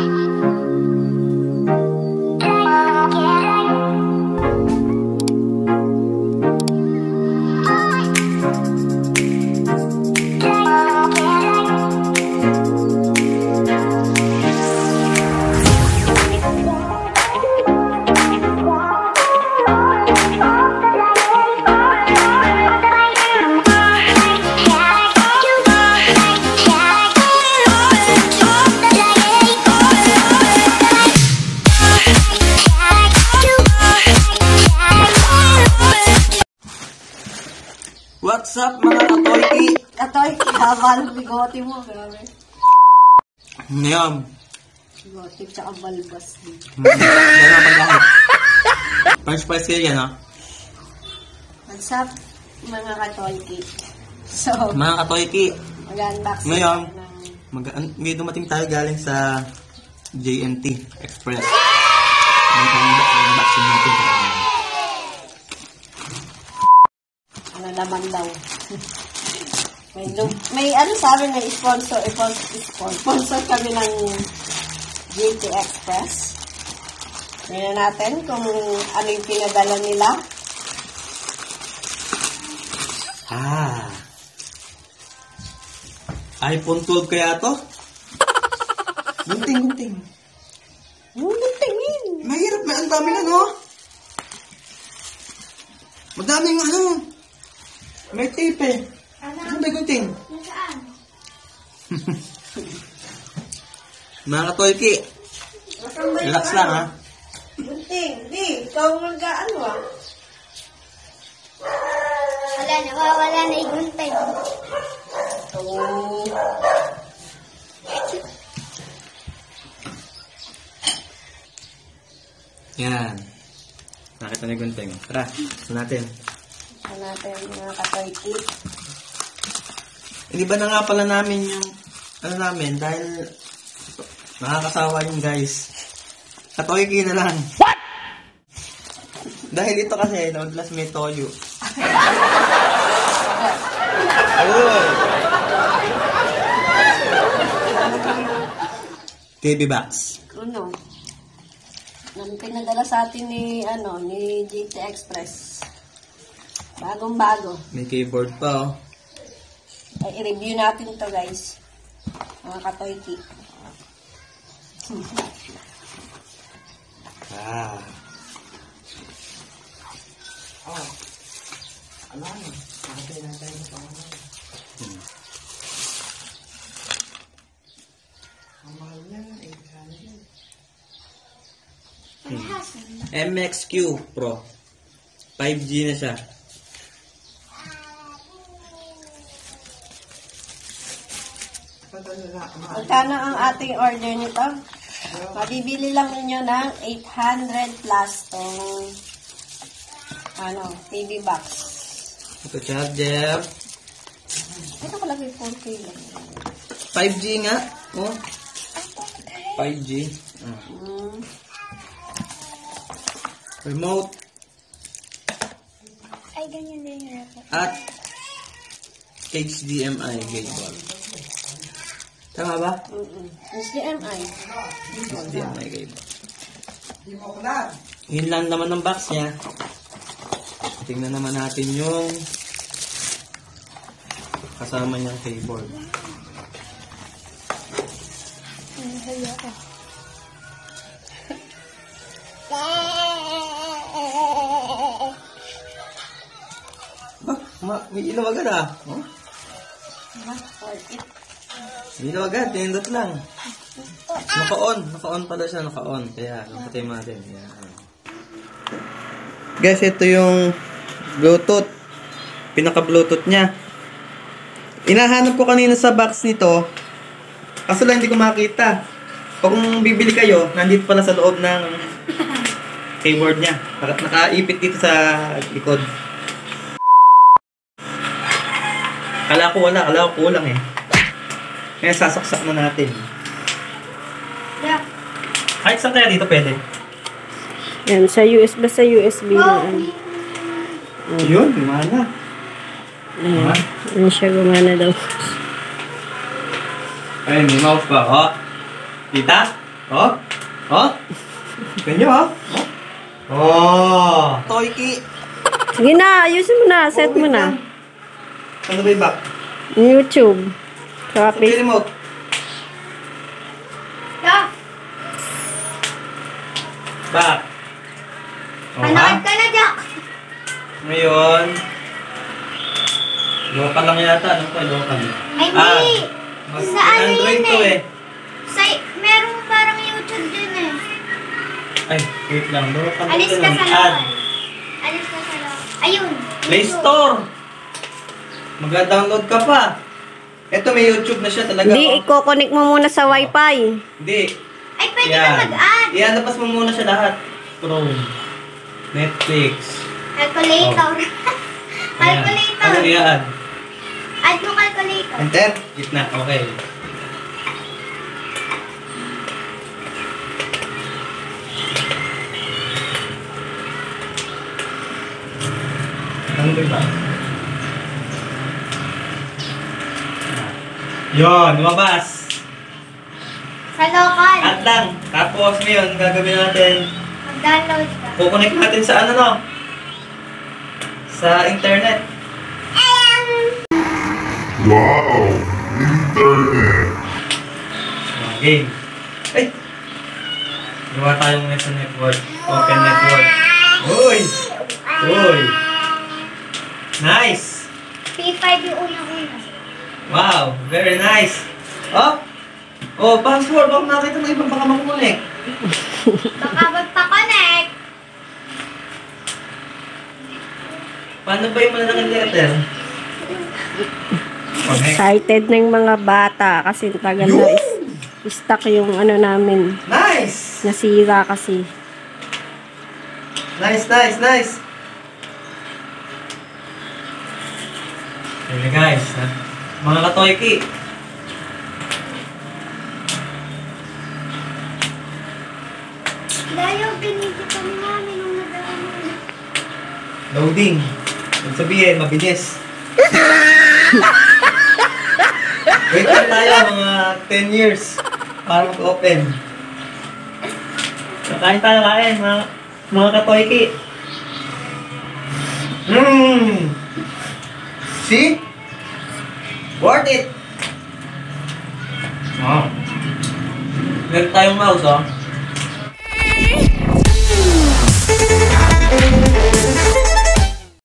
Bye. What's up mga? Katoy, haba ng bigote mo. Grabe. Ngayon, Bigote, tsaka balbas yan ang pagkahit. French fries kayo yan, ha? What's up, mga katoyki? So, Mga katoyki, mag-unbox Ngayon. mag may dumating tayo galing sa JNT Express. Ang unboxing natin para ano laman daw. may, may ano sa amin, may sponsor, sponsor, sponsor kami ng GT Express. Tingnan natin kung ano yung pinadala nila. Ah. iPhone 12 kaya to? Gunting, gunting. Ano tingin? Mahirap, may ang dami na, no? Madaming ano. May tape eh. Ano ba gunting? Nasaan? Mga katoyki, relax lang ha. Bunting, di, ikaw mag-ano ah. Wala, nawawala na yung gunting. Oh. Yan. Nakita niyo gunting. Tara, gusto natin. Ano natin mga katoyki. Hindi ba na nga pala namin yung, ano namin, dahil nakakasawa yung guys. Katoyki na lang. What? Dahil ito kasi, naudlas may toyo. oh. TV box. Ano? Nang pinadala sa atin ni, ano, ni GT Express. Bagong bago. May keyboard pa oh. Ay, i-review natin to guys. Mga katoyki. Ah. Oh. Ano ano? Nakatay na tayo sa ano. Hmm. Ang mahal niya, 800. Hmm. MXQ Pro. 5G na siya. Magkano ang ating order nito? Mabibili lang ninyo ng 800 plus tong ano, TV box. Ito charger. Ito ko lang yung 4K lang. 5G nga. Oh. 5G. Ah. Mm. Remote. Ay, ganyan din yung record. At HDMI cable. Tama ba? Mm-mm. HDMI. HDMI cable. Yun lang naman ng box niya. Tingnan naman natin yung kasama niyang keyboard. Ang. Ba, ma may ilaw agad ah. Oh? Diba? May ilaw agad, tindot lang. Naka-on, naka-on pala siya, naka-on. Kaya, napatay natin. Yan. Guys, ito yung Bluetooth. Pinaka-Bluetooth niya. Inahanap ko kanina sa box nito. Kaso lang hindi ko makita. Pag kung bibili kayo, nandito pala sa loob ng keyboard niya. Naka- Nakaipit dito sa likod. Kala ko wala, kala ko kulang eh. Kaya sasaksak na natin. Yeah. Kahit saan kaya dito pwede? Yan, sa US, basta USB na. ano. Yun, gumana. Ayan. Ano siya gumana daw. Ay, may mouse pa. Oh. Kita? Oh? Oh? Ganyan oh? Oh! Toyki! Sige na, ayusin mo na. Set mo na. Ano ba yung back? YouTube. Saka Sa Facebook. remote. Yeah. Back. Oh, Manood ha? ka na, Jack. Ngayon. Local lang yata. Ano pa? Local. Ay, hindi. mas Sa ano Android yun to eh? eh. Sa, meron parang YouTube dun eh. Ay, wait lang. Local Alis ka lang. sa Ad. lawan. Alis ka sa lawan. Ayun. Play. Store. Mag-download ka pa. Ito may YouTube na siya talaga. Hindi, oh. i-connect mo muna sa wifi. Hindi. Ay, pwede Yan. ka mag-add. Ilalabas mo muna siya lahat. Chrome. Netflix. Calculator. Ayan. calculator. Ano i-add? Add mo calculator. Enter. Gitna. Okay. Ano ba? Yun, lumabas. Sa local. At lang. Tapos ngayon, gagawin natin, Mag-download ka. kukonect natin sa ano no? Sa internet. Mga game. Ay! Gawa tayong nasa network. Open network. Uy! Uy! Nice! P5 yung unang-una. Wow! Very nice! Oh! Oh, password! Baka nakita ng ibang baka makukunik. Baka magpa-connect. Paano ba yung malalaking letter? Connect. Excited ng mga bata kasi tagal na is- stuck yung ano namin. Nice! Nasira kasi. Nice, nice, nice! Na guys, ha? Mga katoyki. Layo, binigyan kami namin nung nadaraan. Loading. Ibig sabihin, mabilis. Wait lang tayo, mga 10 years para mag-open. Kain tayo, kain, mga, mga katoyki. Mmm! See? Worth it! Oh. Meron tayong mouse, oh.